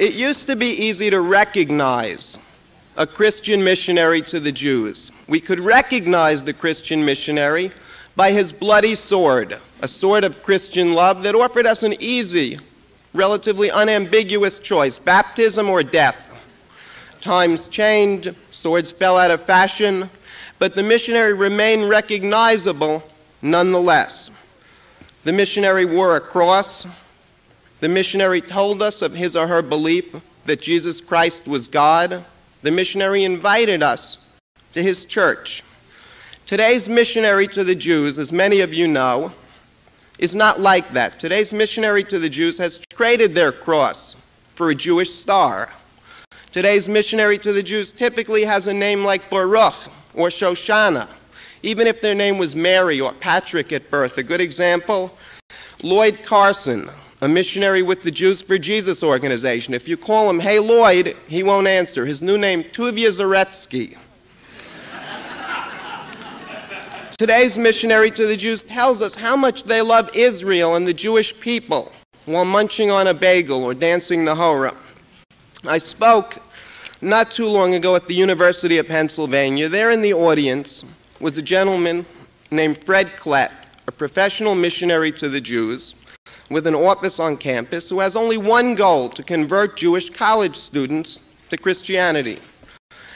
It used to be easy to recognize a Christian missionary to the Jews. We could recognize the Christian missionary by his bloody sword, a sword of Christian love that offered us an easy, relatively unambiguous choice baptism or death. Times changed, swords fell out of fashion, but the missionary remained recognizable nonetheless. The missionary wore a cross. The missionary told us of his or her belief that Jesus Christ was God. The missionary invited us to his church. Today's missionary to the Jews, as many of you know, is not like that. Today's missionary to the Jews has traded their cross for a Jewish star. Today's missionary to the Jews typically has a name like Baruch or Shoshana, even if their name was Mary or Patrick at birth. A good example Lloyd Carson, a missionary with the Jews for Jesus organization. If you call him, hey Lloyd, he won't answer. His new name, Tuvia Zaretsky. Today's missionary to the Jews tells us how much they love Israel and the Jewish people while munching on a bagel or dancing the hora. I spoke not too long ago at the University of Pennsylvania. There in the audience was a gentleman named Fred Klett, a professional missionary to the Jews with an office on campus who has only one goal to convert Jewish college students to Christianity.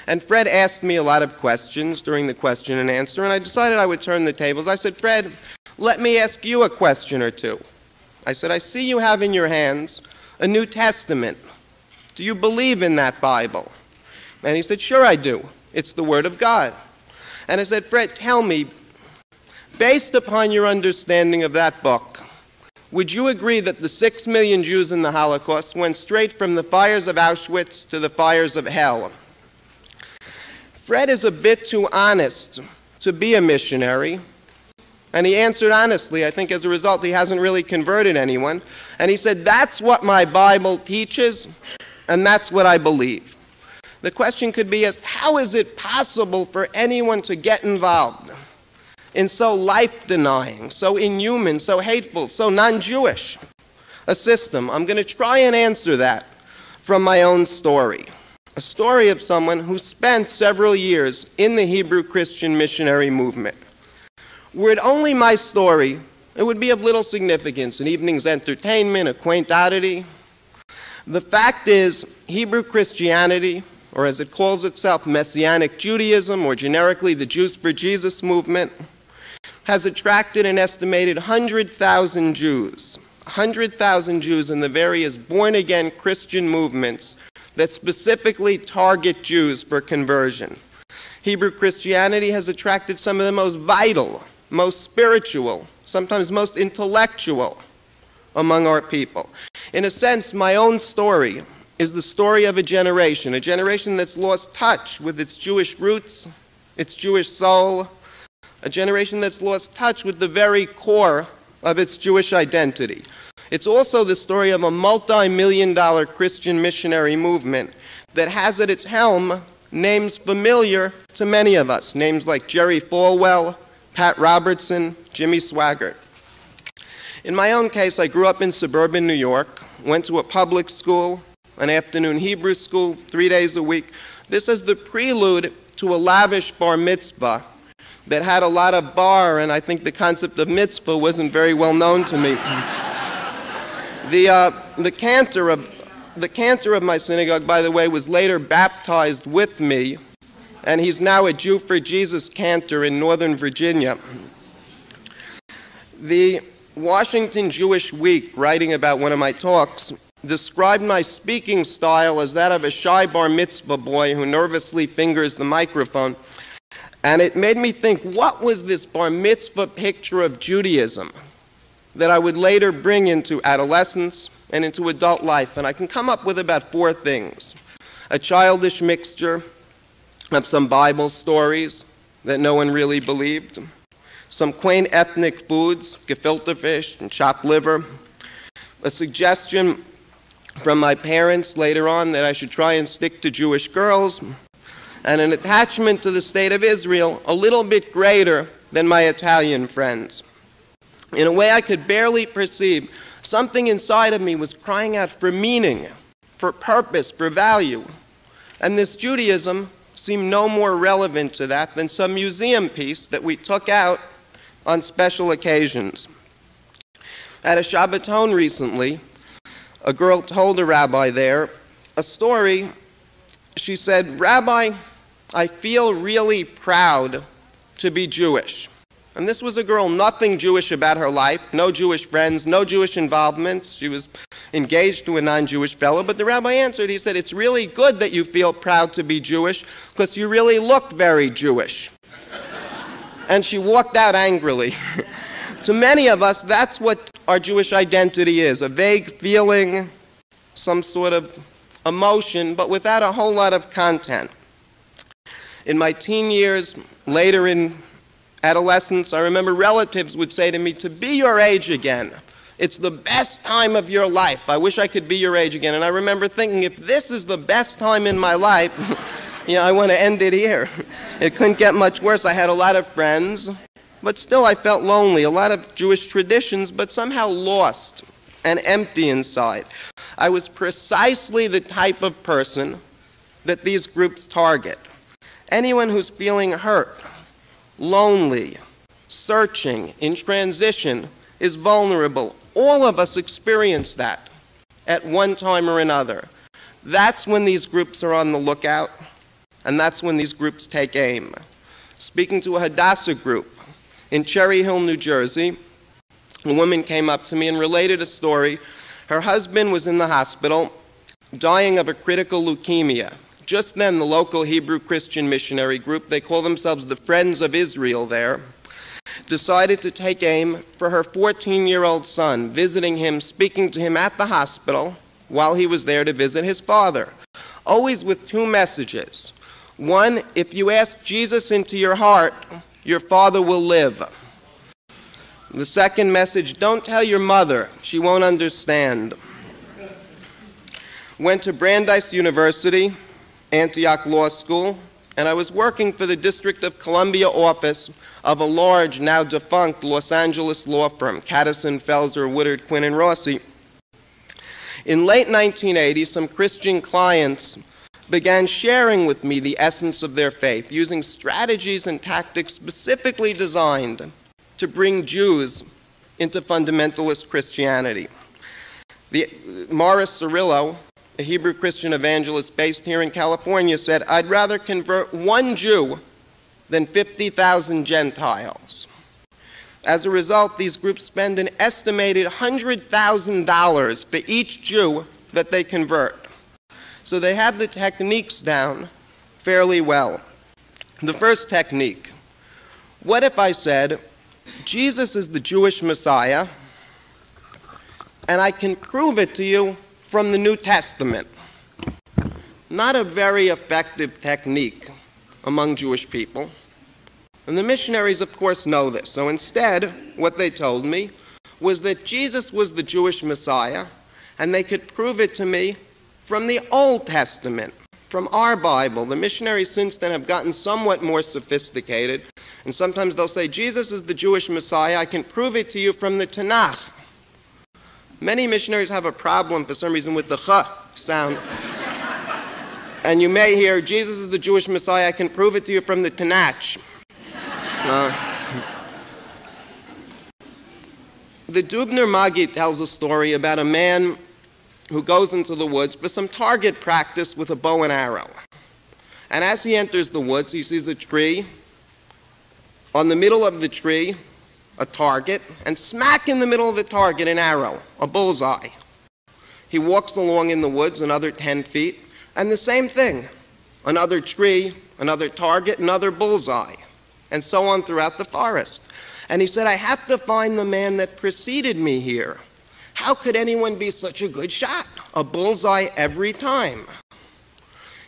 And Fred asked me a lot of questions during the question and answer, and I decided I would turn the tables. I said, Fred, let me ask you a question or two. I said, I see you have in your hands a New Testament. Do you believe in that Bible? And he said, Sure, I do. It's the Word of God. And I said, Fred, tell me, based upon your understanding of that book, would you agree that the six million Jews in the Holocaust went straight from the fires of Auschwitz to the fires of hell? Fred is a bit too honest to be a missionary. And he answered honestly. I think as a result, he hasn't really converted anyone. And he said, That's what my Bible teaches, and that's what I believe. The question could be asked how is it possible for anyone to get involved in so life denying, so inhuman, so hateful, so non Jewish a system? I'm going to try and answer that from my own story a story of someone who spent several years in the Hebrew Christian missionary movement. Were it only my story, it would be of little significance, an evening's entertainment, a quaint oddity. The fact is, Hebrew Christianity, or as it calls itself, Messianic Judaism, or generically the Jews for Jesus movement, has attracted an estimated 100,000 Jews, 100,000 Jews in the various born again Christian movements that specifically target Jews for conversion. Hebrew Christianity has attracted some of the most vital, most spiritual, sometimes most intellectual among our people. In a sense, my own story is the story of a generation, a generation that's lost touch with its Jewish roots, its Jewish soul, a generation that's lost touch with the very core of its Jewish identity. It's also the story of a multi million dollar Christian missionary movement that has at its helm names familiar to many of us, names like Jerry Falwell, Pat Robertson, Jimmy Swaggart. In my own case, I grew up in suburban New York, went to a public school, an afternoon Hebrew school, three days a week. This is the prelude to a lavish bar mitzvah that had a lot of bar, and I think the concept of mitzvah wasn't very well known to me. The, uh, the, cantor of, the cantor of my synagogue, by the way, was later baptized with me, and he's now a Jew for Jesus cantor in Northern Virginia. The Washington Jewish Week, writing about one of my talks, described my speaking style as that of a shy bar mitzvah boy who nervously fingers the microphone. And it made me think what was this bar mitzvah picture of Judaism? that I would later bring into adolescence and into adult life. And I can come up with about four things a childish mixture of some Bible stories that no one really believed, some quaint ethnic foods, gefilte fish and chopped liver, a suggestion from my parents later on that I should try and stick to Jewish girls, and an attachment to the state of Israel a little bit greater than my Italian friends. In a way I could barely perceive, something inside of me was crying out for meaning, for purpose, for value. And this Judaism seemed no more relevant to that than some museum piece that we took out on special occasions. At a Shabbaton recently, a girl told a rabbi there a story. She said, Rabbi, I feel really proud to be Jewish. And this was a girl, nothing Jewish about her life, no Jewish friends, no Jewish involvements. She was engaged to a non Jewish fellow. But the rabbi answered, he said, It's really good that you feel proud to be Jewish because you really looked very Jewish. and she walked out angrily. to many of us, that's what our Jewish identity is a vague feeling, some sort of emotion, but without a whole lot of content. In my teen years, later in adolescence, I remember relatives would say to me, To be your age again, it's the best time of your life. I wish I could be your age again. And I remember thinking, if this is the best time in my life, you know, I want to end it here. It couldn't get much worse. I had a lot of friends, but still I felt lonely. A lot of Jewish traditions, but somehow lost and empty inside. I was precisely the type of person that these groups target. Anyone who's feeling hurt, lonely, searching, in transition, is vulnerable. All of us experience that at one time or another. That's when these groups are on the lookout, and that's when these groups take aim. Speaking to a Hadassah group in Cherry Hill, New Jersey, a woman came up to me and related a story. Her husband was in the hospital, dying of a critical leukemia. Just then, the local Hebrew Christian missionary group, they call themselves the Friends of Israel there, decided to take aim for her 14 year old son, visiting him, speaking to him at the hospital while he was there to visit his father. Always with two messages. One, if you ask Jesus into your heart, your father will live. The second message, don't tell your mother, she won't understand. Went to Brandeis University, Antioch Law School, and I was working for the District of Columbia office of a large, now defunct Los Angeles law firm, Kadison, Pfaelzer, Woodard, Quinn, and Rossi. In late 1980, some Christian clients began sharing with me the essence of their faith, using strategies and tactics specifically designed to bring Jews into fundamentalist Christianity. The, Morris Cerullo, a Hebrew Christian evangelist based here in California, said, I'd rather convert one Jew than 50,000 Gentiles. As a result, these groups spend an estimated $100,000 for each Jew that they convert. So they have the techniques down fairly well. The first technique what if I said, Jesus is the Jewish Messiah, and I can prove it to you from the New Testament. Not a very effective technique among Jewish people. And the missionaries, of course, know this. So instead, what they told me was that Jesus was the Jewish Messiah, and they could prove it to me from the Old Testament, from our Bible. The missionaries since then have gotten somewhat more sophisticated, and sometimes they'll say, Jesus is the Jewish Messiah. I can prove it to you from the Tanakh. Many missionaries have a problem for some reason with the ch sound. and you may hear, Jesus is the Jewish Messiah. I can prove it to you from the Tanach. Uh, the Dubner Maggid tells a story about a man who goes into the woods for some target practice with a bow and arrow. And as he enters the woods, he sees a tree. On the middle of the tree, a target, and smack in the middle of the target, an arrow, a bullseye. He walks along in the woods another 10 feet, and the same thing another tree, another target, another bullseye, and so on throughout the forest. And he said, I have to find the man that preceded me here. How could anyone be such a good shot? A bullseye every time.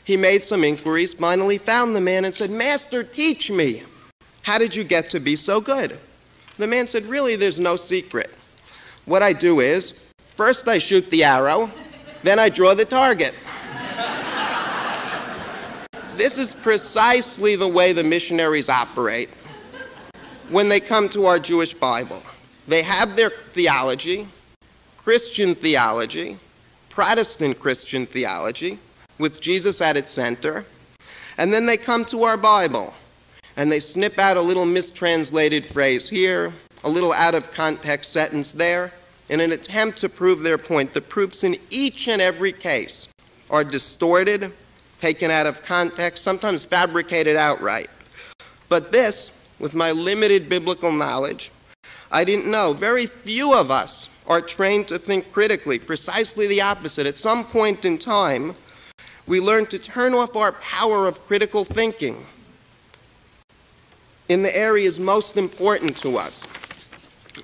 He made some inquiries, finally found the man, and said, Master, teach me. How did you get to be so good? The man said, Really, there's no secret. What I do is, first I shoot the arrow, then I draw the target. this is precisely the way the missionaries operate when they come to our Jewish Bible. They have their theology, Christian theology, Protestant Christian theology with Jesus at its center, and then they come to our Bible and they snip out a little mistranslated phrase here, a little out of context sentence there, in an attempt to prove their point. The proofs in each and every case are distorted, taken out of context, sometimes fabricated outright. But this, with my limited biblical knowledge, I didn't know. Very few of us are trained to think critically, precisely the opposite. At some point in time, we learn to turn off our power of critical thinking in the areas most important to us.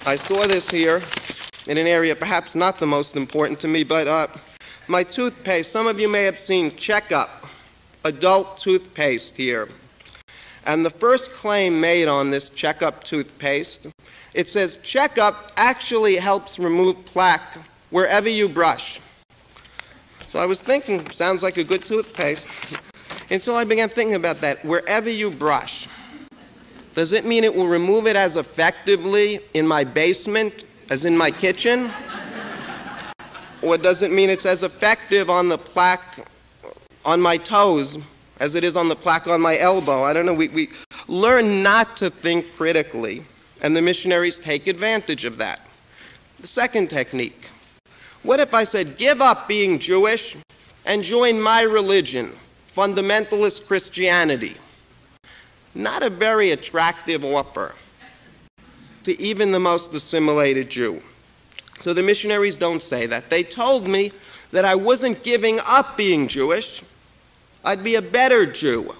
I saw this here in an area perhaps not the most important to me, but uh, my toothpaste. Some of you may have seen Checkup, adult toothpaste here. And the first claim made on this Checkup toothpaste, it says Checkup actually helps remove plaque wherever you brush. So I was thinking, sounds like a good toothpaste, until I began thinking about that. Wherever you brush, does it mean it will remove it as effectively in my basement as in my kitchen? or does it mean it's as effective on the plaque on my toes as it is on the plaque on my elbow? I don't know. We, we learn not to think critically, and the missionaries take advantage of that. The second technique what if I said, give up being Jewish and join my religion, fundamentalist Christianity? Not a very attractive offer to even the most assimilated Jew. So the missionaries don't say that. They told me that I wasn't giving up being Jewish. I'd be a better Jew,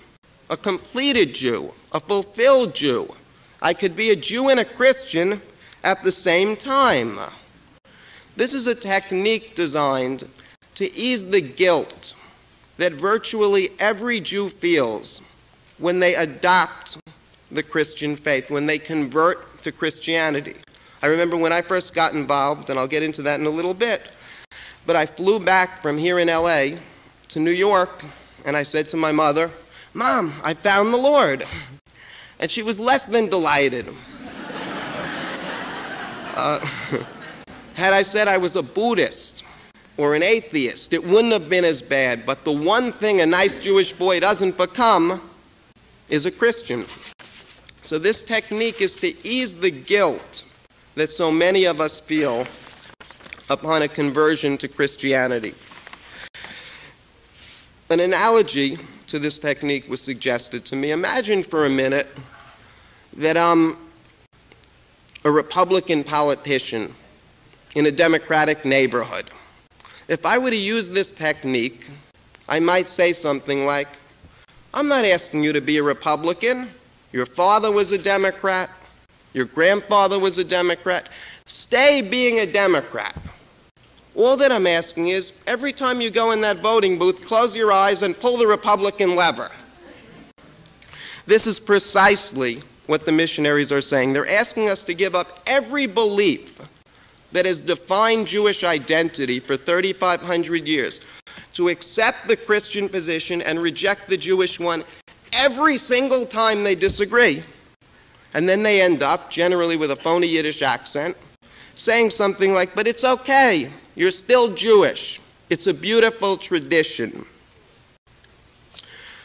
a completed Jew, a fulfilled Jew. I could be a Jew and a Christian at the same time. This is a technique designed to ease the guilt that virtually every Jew feels when they adopt the Christian faith, when they convert to Christianity. I remember when I first got involved, and I'll get into that in a little bit, but I flew back from here in LA to New York, and I said to my mother, Mom, I found the Lord. And she was less than delighted. uh, had I said I was a Buddhist or an atheist, it wouldn't have been as bad. But the one thing a nice Jewish boy doesn't become is a Christian. So this technique is to ease the guilt that so many of us feel upon a conversion to Christianity. An analogy to this technique was suggested to me. Imagine for a minute that I'm a Republican politician in a Democratic neighborhood. If I were to use this technique, I might say something like, I'm not asking you to be a Republican. Your father was a Democrat. Your grandfather was a Democrat. Stay being a Democrat. All that I'm asking is every time you go in that voting booth, close your eyes and pull the Republican lever. This is precisely what the missionaries are saying. They're asking us to give up every belief that has defined Jewish identity for 3,500 years, to accept the Christian position and reject the Jewish one every single time they disagree. And then they end up, generally with a phony Yiddish accent, saying something like, But it's okay, you're still Jewish. It's a beautiful tradition.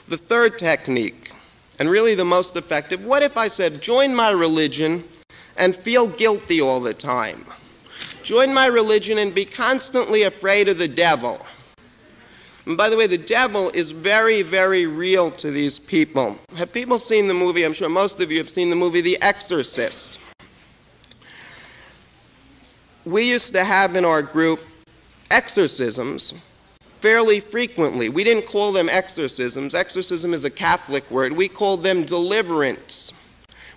The third technique, and really the most effective, what if I said, Join my religion and feel guilty all the time? Join my religion and be constantly afraid of the devil. And by the way, the devil is very, very real to these people. Have people seen the movie? I'm sure most of you have seen the movie The Exorcist. We used to have in our group exorcisms fairly frequently. We didn't call them exorcisms. Exorcism is a Catholic word. We called them deliverance.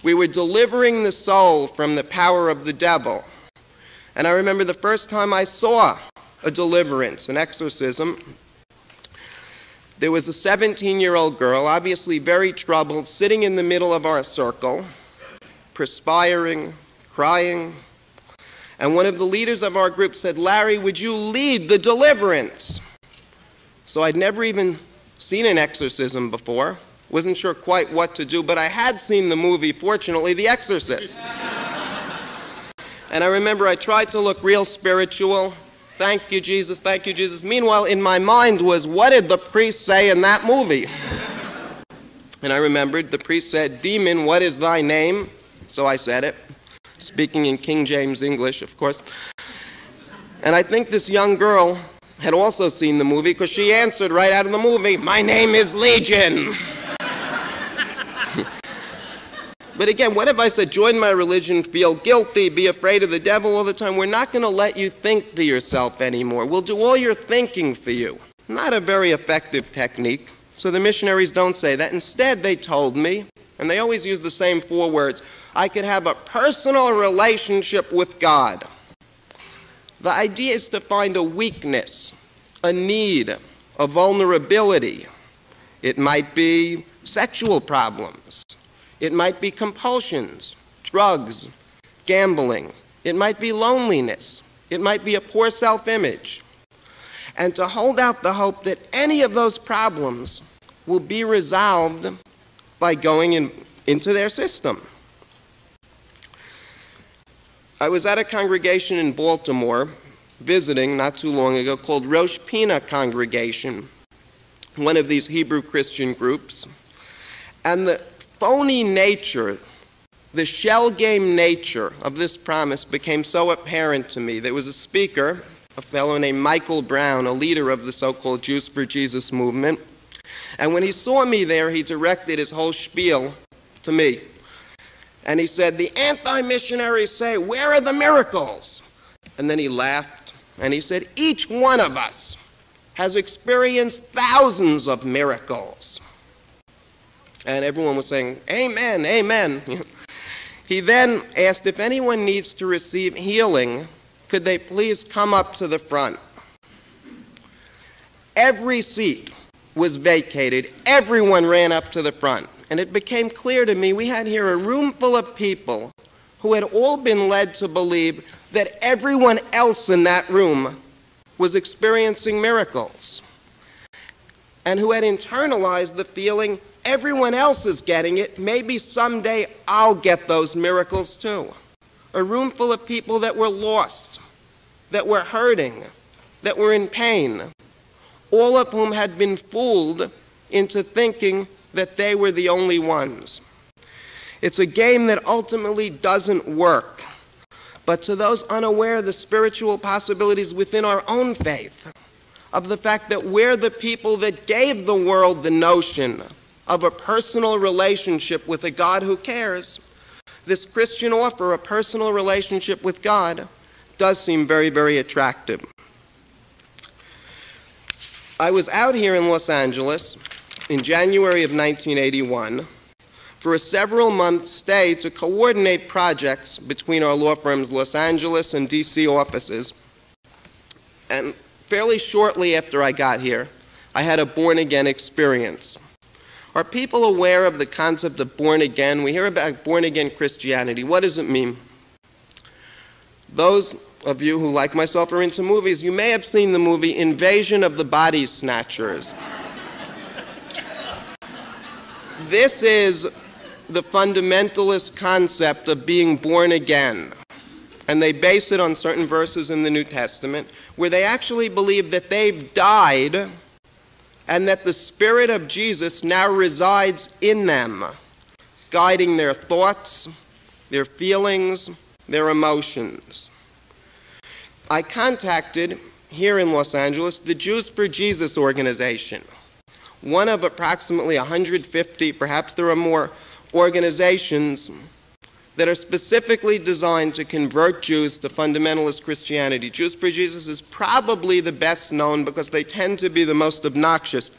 We were delivering the soul from the power of the devil. And I remember the first time I saw a deliverance, an exorcism. There was a 17 year old girl, obviously very troubled, sitting in the middle of our circle, perspiring, crying. And one of the leaders of our group said, Larry, would you lead the deliverance? So I'd never even seen an exorcism before, wasn't sure quite what to do, but I had seen the movie, fortunately, The Exorcist. And I remember I tried to look real spiritual, thank you, Jesus, thank you, Jesus. Meanwhile, in my mind was, what did the priest say in that movie? and I remembered the priest said, Demon, what is thy name? So I said it, speaking in King James English, of course. And I think this young girl had also seen the movie because she answered right out of the movie, My name is Legion. But again, what if I said, Join my religion, feel guilty, be afraid of the devil all the time? We're not going to let you think for yourself anymore. We'll do all your thinking for you. Not a very effective technique. So the missionaries don't say that. Instead, they told me, and they always use the same four words I could have a personal relationship with God. The idea is to find a weakness, a need, a vulnerability. It might be sexual problems. It might be compulsions, drugs, gambling. It might be loneliness. It might be a poor self image. And to hold out the hope that any of those problems will be resolved by going in, into their system. I was at a congregation in Baltimore visiting not too long ago called Rosh Pina Congregation, one of these Hebrew Christian groups. And the phony nature, the shell game nature of this promise became so apparent to me. There was a speaker, a fellow named Michael Brown, a leader of the so called Jews for Jesus movement. And when he saw me there, he directed his whole spiel to me. And he said, The anti missionaries say, Where are the miracles? And then he laughed and he said, Each one of us has experienced thousands of miracles. And everyone was saying, Amen, amen. he then asked if anyone needs to receive healing, could they please come up to the front? Every seat was vacated. Everyone ran up to the front and it became clear to me we had here a room full of people who had all been led to believe that everyone else in that room was experiencing miracles and who had internalized the feeling everyone else is getting it, maybe someday I'll get those miracles too. A room full of people that were lost, that were hurting, that were in pain, all of whom had been fooled into thinking that they were the only ones. It's a game that ultimately doesn't work. But to those unaware of the spiritual possibilities within our own faith, of the fact that we're the people that gave the world the notion of a personal relationship with a God who cares, this Christian offer, a personal relationship with God, does seem very, very attractive. I was out here in Los Angeles in January of 1981 for a several month stay to coordinate projects between our law firm's Los Angeles and DC offices. And fairly shortly after I got here, I had a born again experience. Are people aware of the concept of born again? We hear about born again Christianity. What does it mean? Those of you who, like myself, are into movies, you may have seen the movie Invasion of the Body Snatchers. This is the fundamentalist concept of being born again. And they base it on certain verses in the New Testament where they actually believe that they've died and that the Spirit of Jesus now resides in them, guiding their thoughts, their feelings, their emotions. I contacted here in Los Angeles the Jews for Jesus organization one of approximately 150, perhaps there are more, organizations that are specifically designed to convert Jews to fundamentalist Christianity. Jews for Jesus is probably the best known because they tend to be the most obnoxious.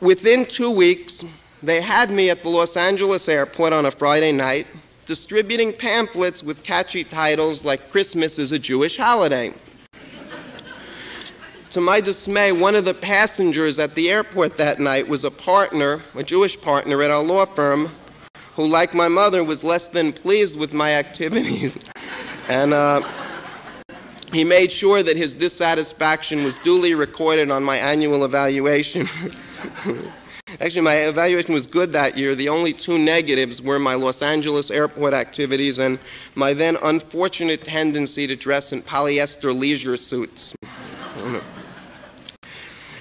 Within two weeks, they had me at the Los Angeles airport on a Friday night distributing pamphlets with catchy titles like Christmas is a Jewish holiday. To my dismay, one of the passengers at the airport that night was a partner, a Jewish partner at our law firm, who, like my mother, was less than pleased with my activities. and uh, he made sure that his dissatisfaction was duly recorded on my annual evaluation. Actually, my evaluation was good that year. The only two negatives were my Los Angeles airport activities and my then unfortunate tendency to dress in polyester leisure suits.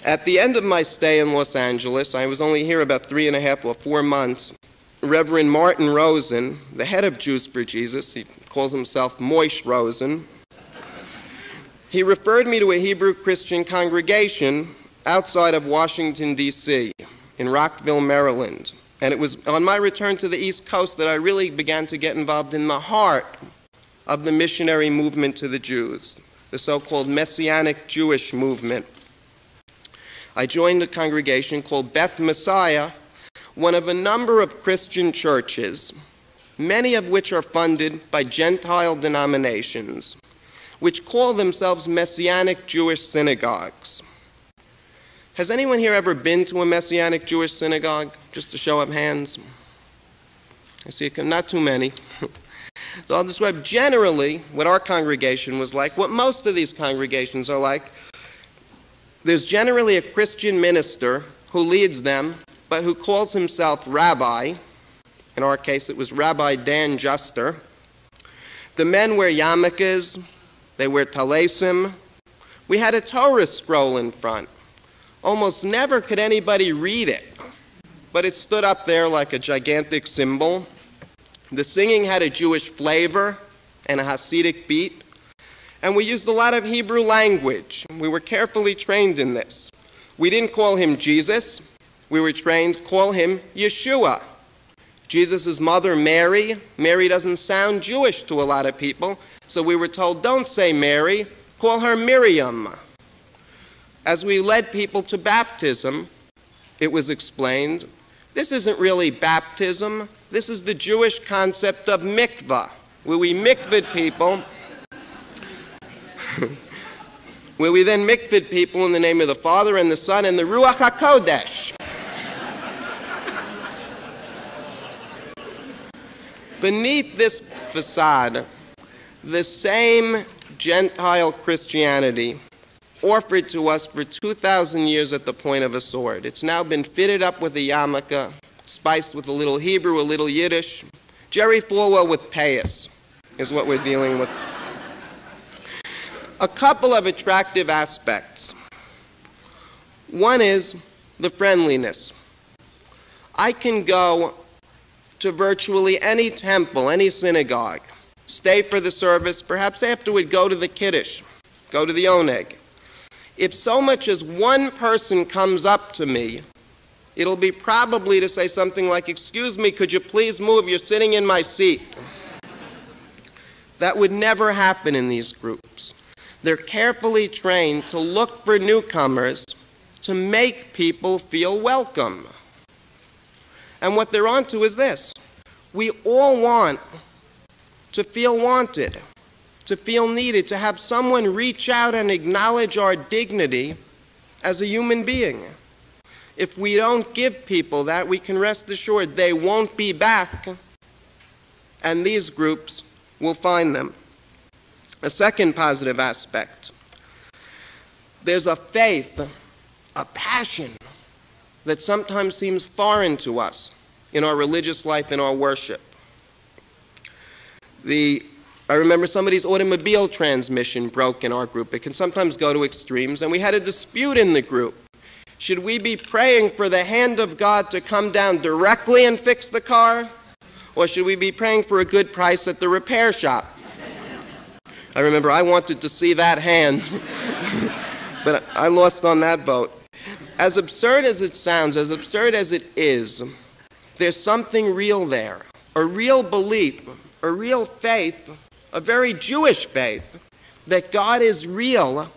At the end of my stay in Los Angeles, I was only here about three and a half or four months. Reverend Martin Rosen, the head of Jews for Jesus, he calls himself Moishe Rosen, he referred me to a Hebrew Christian congregation outside of Washington, D.C., in Rockville, Maryland. And it was on my return to the East Coast that I really began to get involved in the heart of the missionary movement to the Jews, the so called Messianic Jewish movement. I joined a congregation called Beth Messiah, one of a number of Christian churches, many of which are funded by Gentile denominations which call themselves Messianic Jewish synagogues. Has anyone here ever been to a Messianic Jewish synagogue? Just to show up hands. I see not too many. so I'll describe generally what our congregation was like, what most of these congregations are like. There's generally a Christian minister who leads them, but who calls himself rabbi. In our case, it was Rabbi Dan Juster. The men wear yarmulkes, they wear talesim. We had a Torah scroll in front. Almost never could anybody read it, but it stood up there like a gigantic symbol. The singing had a Jewish flavor and a Hasidic beat, and we used a lot of Hebrew language. We were carefully trained in this. We didn't call him Jesus, we were trained to call him Yeshua. Jesus' mother, Mary, Mary doesn't sound Jewish to a lot of people, so we were told, don't say Mary, call her Miriam. As we led people to baptism, it was explained this isn't really baptism, this is the Jewish concept of mikvah, where we mikvahed people. where we then mikvahed people in the name of the Father and the Son and the Ruach HaKodesh. Beneath this facade the same Gentile Christianity offered to us for 2,000 years at the point of a sword. It's now been fitted up with a yarmulke, spiced with a little Hebrew, a little Yiddish. Jerry Falwell with payas is what we're dealing with. A couple of attractive aspects. One is the friendliness. I can go to virtually any temple, any synagogue, stay for the service, perhaps afterward go to the Kiddush, go to the Oneg. If so much as one person comes up to me, it'll be probably to say something like, Excuse me, could you please move? You're sitting in my seat. That would never happen in these groups. They're carefully trained to look for newcomers to make people feel welcome. And what they're onto is this we all want to feel wanted, to feel needed, to have someone reach out and acknowledge our dignity as a human being. If we don't give people that, we can rest assured they won't be back, and these groups will find them. A second positive aspect there's a faith, a passion that sometimes seems foreign to us in our religious life, in our worship. The, I remember somebody's automobile transmission broke in our group. It can sometimes go to extremes, and we had a dispute in the group. Should we be praying for the hand of God to come down directly and fix the car? Or should we be praying for a good price at the repair shop? I remember I wanted to see that hand, but I lost on that vote. As absurd as it sounds, as absurd as it is, there's something real there, a real belief a real faith, a very Jewish faith, that God is real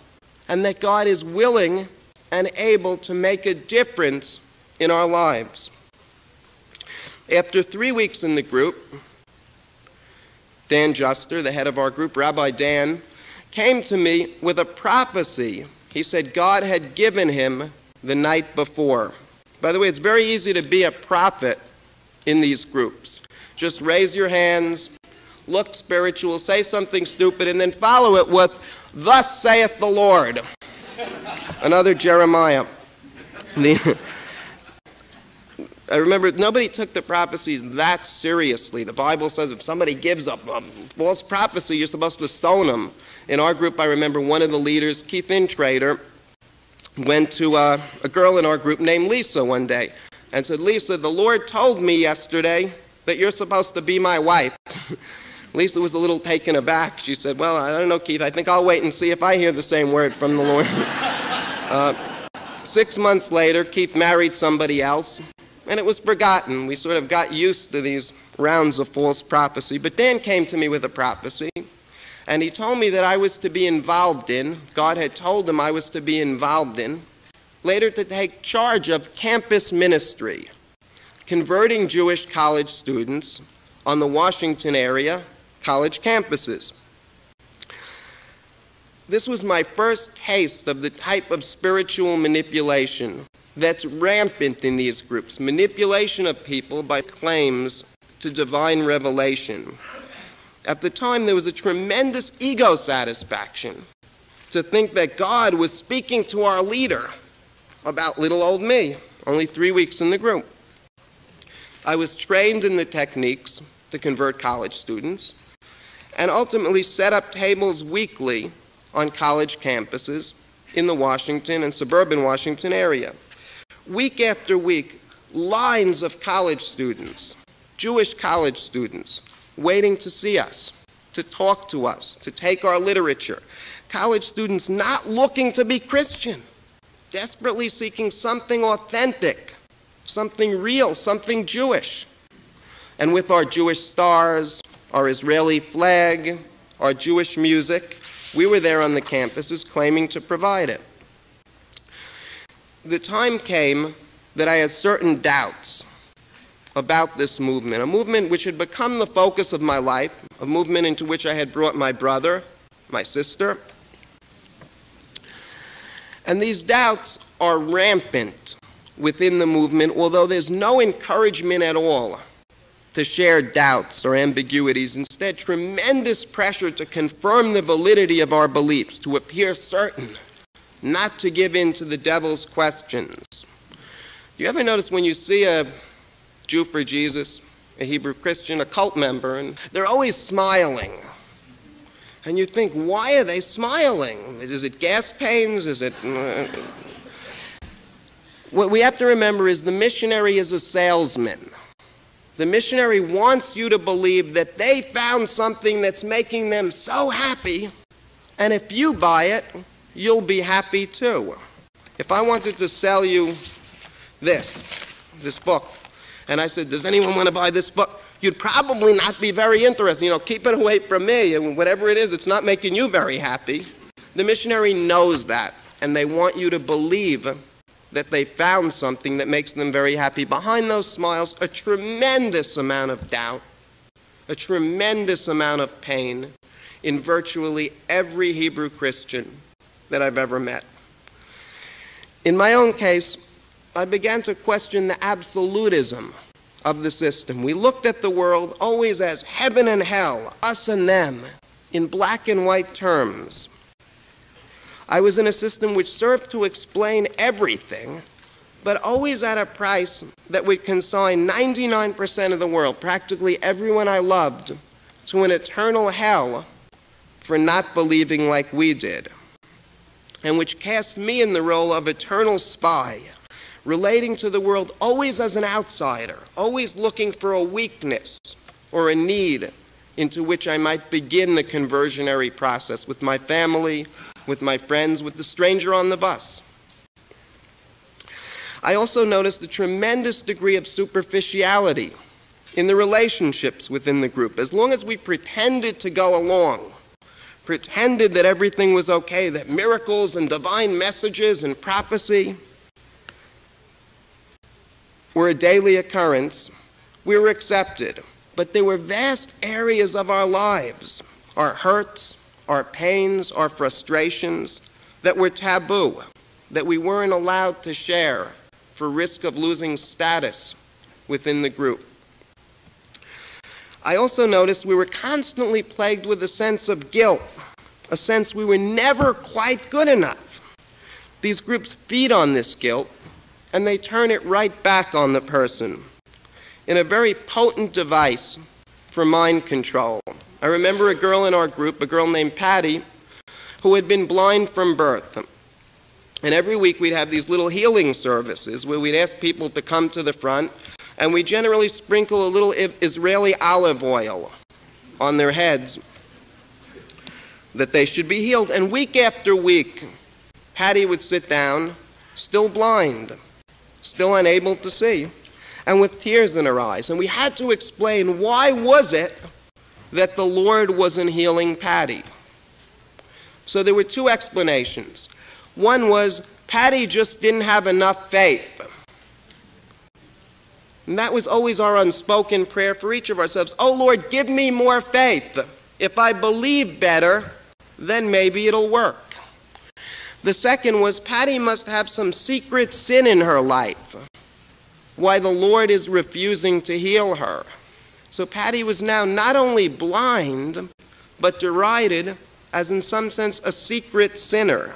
and that God is willing and able to make a difference in our lives. After three weeks in the group, Dan Juster, the head of our group, Rabbi Dan, came to me with a prophecy. He said God had given him the night before. By the way, it's very easy to be a prophet in these groups. Just raise your hands, look spiritual, say something stupid, and then follow it with, Thus saith the Lord. Another Jeremiah. The, I remember nobody took the prophecies that seriously. The Bible says if somebody gives a, a um, false prophecy, you're supposed to stone them. In our group, I remember one of the leaders, Keith Intrater, went to a, a girl in our group named Lisa one day and said, Lisa, the Lord told me yesterday that you're supposed to be my wife. Lisa was a little taken aback. She said, Well, I don't know, Keith. I think I'll wait and see if I hear the same word from the Lord. uh, six months later, Keith married somebody else, and it was forgotten. We sort of got used to these rounds of false prophecy. But Dan came to me with a prophecy, and he told me that I was to be involved in, God had told him I was to be involved in, later to take charge of campus ministry, converting Jewish college students on the Washington area college campuses. This was my first taste of the type of spiritual manipulation that's rampant in these groups manipulation of people by claims to divine revelation. At the time, there was a tremendous ego satisfaction to think that God was speaking to our leader about little old me, only three weeks in the group. I was trained in the techniques to convert college students and ultimately set up tables weekly on college campuses in the Washington and suburban Washington area. Week after week, lines of college students, Jewish college students, waiting to see us, to talk to us, to take our literature. College students not looking to be Christian, desperately seeking something authentic, something real, something Jewish. And with our Jewish stars, our Israeli flag, our Jewish music. We were there on the campuses claiming to provide it. The time came that I had certain doubts about this movement, a movement which had become the focus of my life, a movement into which I had brought my brother, my sister. And these doubts are rampant within the movement, although there's no encouragement at all to share doubts or ambiguities. Instead, tremendous pressure to confirm the validity of our beliefs, to appear certain, not to give in to the devil's questions. Do you ever notice when you see a Jew for Jesus, a Hebrew Christian, a cult member, and they're always smiling? And you think, why are they smiling? Is it gas pains? Is it. Uh, what we have to remember is the missionary is a salesman. The missionary wants you to believe that they found something that's making them so happy, and if you buy it, you'll be happy too. If I wanted to sell you this, this book, and I said, Does anyone want to buy this book? You'd probably not be very interested. You know, keep it away from me, and whatever it is, it's not making you very happy. The missionary knows that, and they want you to believe that they found something that makes them very happy. Behind those smiles, a tremendous amount of doubt, a tremendous amount of pain in virtually every Hebrew Christian that I've ever met. In my own case, I began to question the absolutism of the system. We looked at the world always as heaven and hell, us and them, in black and white terms. I was in a system which served to explain everything, but always at a price that would consign 99% of the world, practically everyone I loved, to an eternal hell for not believing like we did, and which cast me in the role of eternal spy, relating to the world always as an outsider, always looking for a weakness or a need into which I might begin the conversionary process with my family with my friends, with the stranger on the bus. I also noticed a tremendous degree of superficiality in the relationships within the group. As long as we pretended to go along, pretended that everything was okay, that miracles and divine messages and prophecy were a daily occurrence, we were accepted. But there were vast areas of our lives, our hurts, our pains, our frustrations that were taboo, that we weren't allowed to share for risk of losing status within the group. I also noticed we were constantly plagued with a sense of guilt, a sense we were never quite good enough. These groups feed on this guilt, and they turn it right back on the person in a very potent device for mind control. I remember a girl in our group, a girl named Patty, who had been blind from birth. And every week we'd have these little healing services where we'd ask people to come to the front, and we generally sprinkle a little Israeli olive oil on their heads that they should be healed. And week after week, Patty would sit down, still blind, still unable to see, and with tears in her eyes. And we had to explain why was it that the Lord wasn't healing Patty. So there were two explanations. One was Patty just didn't have enough faith. And that was always our unspoken prayer for each of ourselves. Oh Lord, give me more faith. If I believe better, then maybe it'll work. The second was Patty must have some secret sin in her life. Why the Lord is refusing to heal her. So Patty was now not only blind, but derided as, in some sense, a secret sinner.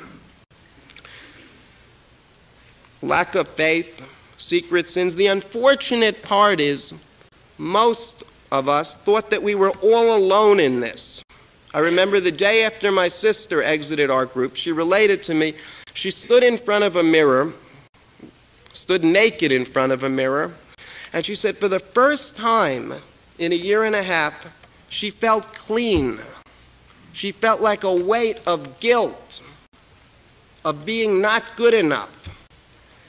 Lack of faith, secret sins. The unfortunate part is most of us thought that we were all alone in this. I remember the day after my sister exited our group, she related to me, she stood in front of a mirror, stood naked in front of a mirror, and she said, for the first time in a year and a half, she felt clean. She felt like a weight of guilt, of being not good enough,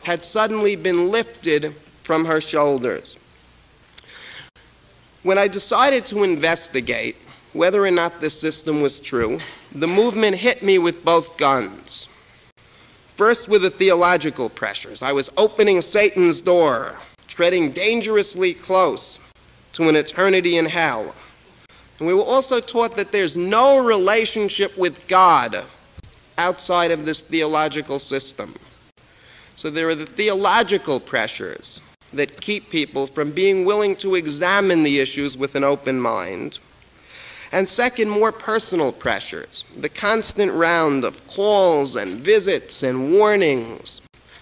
had suddenly been lifted from her shoulders. When I decided to investigate, whether or not this system was true, the movement hit me with both guns. First, with the theological pressures. I was opening Satan's door, treading dangerously close to an eternity in hell. And we were also taught that there's no relationship with God outside of this theological system. So there are the theological pressures that keep people from being willing to examine the issues with an open mind. And second, more personal pressures, the constant round of calls and visits and warnings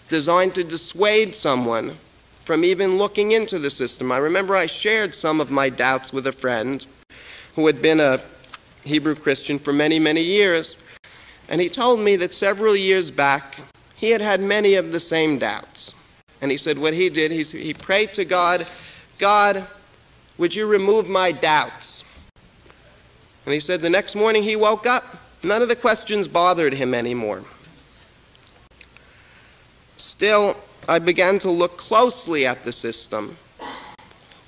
designed to dissuade someone from even looking into the system. I remember I shared some of my doubts with a friend who had been a Hebrew Christian for many, many years. And he told me that several years back, he had had many of the same doubts. And he said what he did, he, he prayed to God, God, would you remove my doubts? And he said the next morning he woke up. None of the questions bothered him anymore. Still, I began to look closely at the system,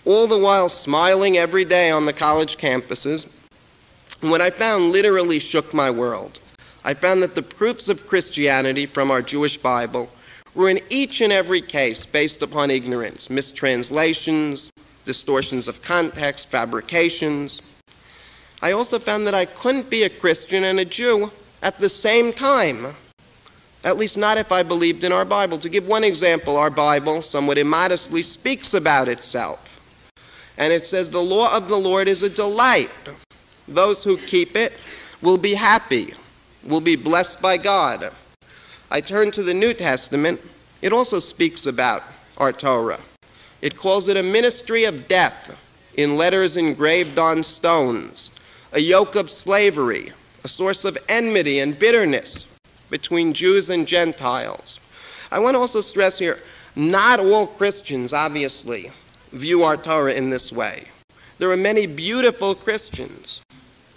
all the while smiling every day on the college campuses. And what I found literally shook my world. I found that the proofs of Christianity from our Jewish Bible were in each and every case based upon ignorance, mistranslations, distortions of context, fabrications. I also found that I couldn't be a Christian and a Jew at the same time. At least not if I believed in our Bible. To give one example, our Bible, somewhat immodestly, speaks about itself. And it says, The law of the Lord is a delight. Those who keep it will be happy, will be blessed by God. I turn to the New Testament. It also speaks about our Torah. It calls it a ministry of death in letters engraved on stones a yoke of slavery, a source of enmity and bitterness between Jews and Gentiles. I want to also stress here not all Christians, obviously, view our Torah in this way. There are many beautiful Christians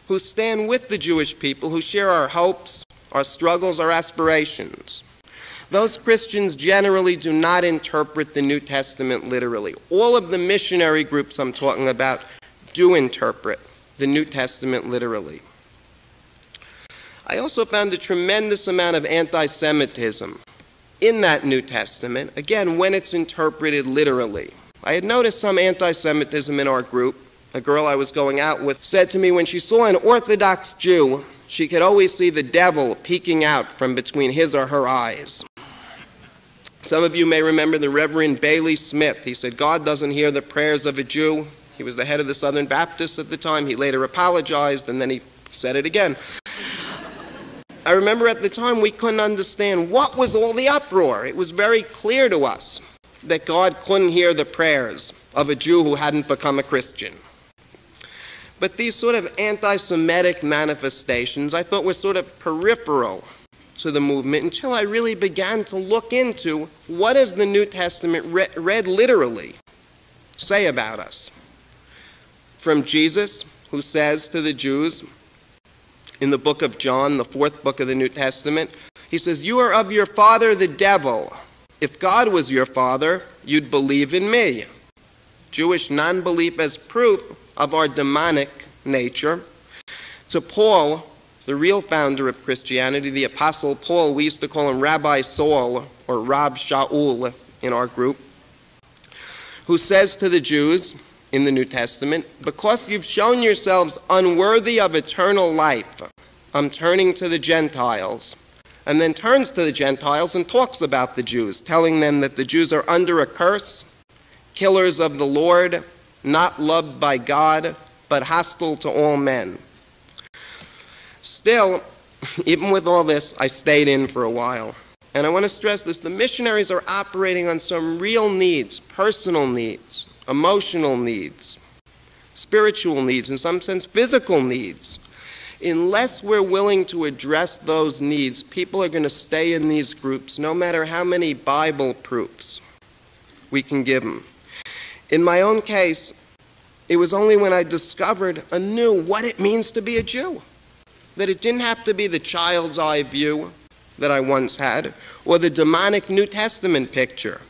who stand with the Jewish people, who share our hopes, our struggles, our aspirations. Those Christians generally do not interpret the New Testament literally. All of the missionary groups I'm talking about do interpret the New Testament literally. I also found a tremendous amount of anti Semitism in that New Testament, again, when it's interpreted literally. I had noticed some anti Semitism in our group. A girl I was going out with said to me when she saw an Orthodox Jew, she could always see the devil peeking out from between his or her eyes. Some of you may remember the Reverend Bailey Smith. He said, God doesn't hear the prayers of a Jew, he was the head of the Southern Baptists at the time. He later apologized and then he said it again. I remember at the time we couldn't understand what was all the uproar. It was very clear to us that God couldn't hear the prayers of a Jew who hadn't become a Christian. But these sort of anti Semitic manifestations I thought were sort of peripheral to the movement until I really began to look into what does the New Testament re- read literally say about us. From Jesus, who says to the Jews in the book of John, the fourth book of the New Testament, he says, You are of your father the devil. If God was your father, you'd believe in me. Jewish non belief as proof of our demonic nature. To Paul, the real founder of Christianity, the Apostle Paul, we used to call him Rabbi Saul or Rab Shaul in our group, who says to the Jews in the New Testament, Because you've shown yourselves unworthy of eternal life, I'm turning to the Gentiles. And then turns to the Gentiles and talks about the Jews, telling them that the Jews are under a curse, killers of the Lord, not loved by God, but hostile to all men. Still, even with all this, I stayed in for a while. And I want to stress this the missionaries are operating on some real needs, personal needs, emotional needs, spiritual needs, in some sense, physical needs. Unless we're willing to address those needs, people are going to stay in these groups no matter how many Bible proofs we can give them. In my own case, it was only when I discovered anew what it means to be a Jew that it didn't have to be the child's eye view that I once had, or the demonic New Testament picture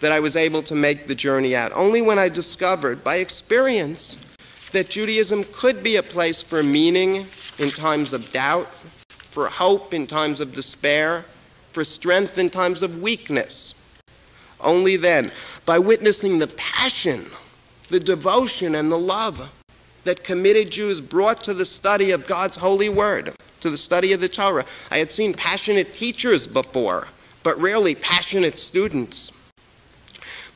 that I was able to make the journey out. Only when I discovered by experience that Judaism could be a place for meaning in times of doubt, for hope in times of despair, for strength in times of weakness. Only then, by witnessing the passion, the devotion, and the love that committed Jews brought to the study of God's holy word, to the study of the Torah. I had seen passionate teachers before, but rarely passionate students.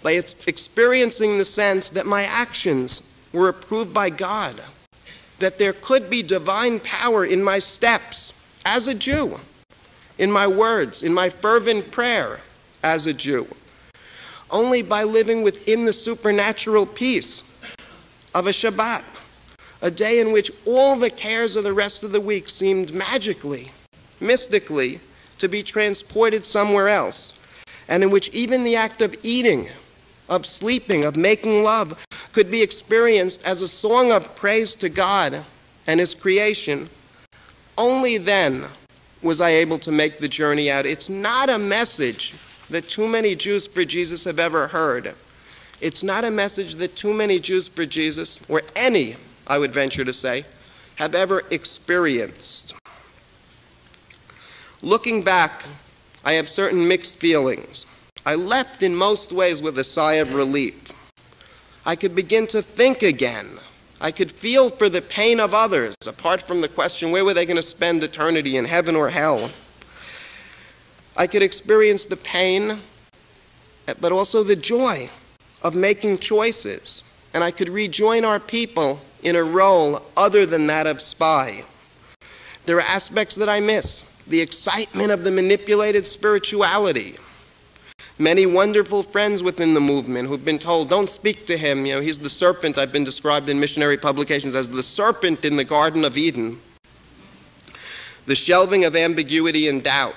By experiencing the sense that my actions were approved by God, that there could be divine power in my steps as a Jew, in my words, in my fervent prayer as a Jew. Only by living within the supernatural peace of a Shabbat a day in which all the cares of the rest of the week seemed magically, mystically, to be transported somewhere else, and in which even the act of eating, of sleeping, of making love could be experienced as a song of praise to God and His creation, only then was I able to make the journey out. It's not a message that too many Jews for Jesus have ever heard. It's not a message that too many Jews for Jesus, or any I would venture to say, have ever experienced. Looking back, I have certain mixed feelings. I left in most ways with a sigh of relief. I could begin to think again. I could feel for the pain of others, apart from the question where were they going to spend eternity, in heaven or hell? I could experience the pain, but also the joy of making choices. And I could rejoin our people in a role other than that of spy. There are aspects that I miss the excitement of the manipulated spirituality. Many wonderful friends within the movement who've been told, don't speak to him. You know, he's the serpent. I've been described in missionary publications as the serpent in the Garden of Eden. The shelving of ambiguity and doubt.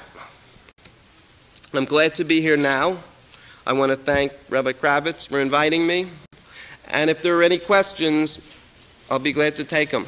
I'm glad to be here now. I want to thank Rabbi Kravitz for inviting me. And if there are any questions, I'll be glad to take them.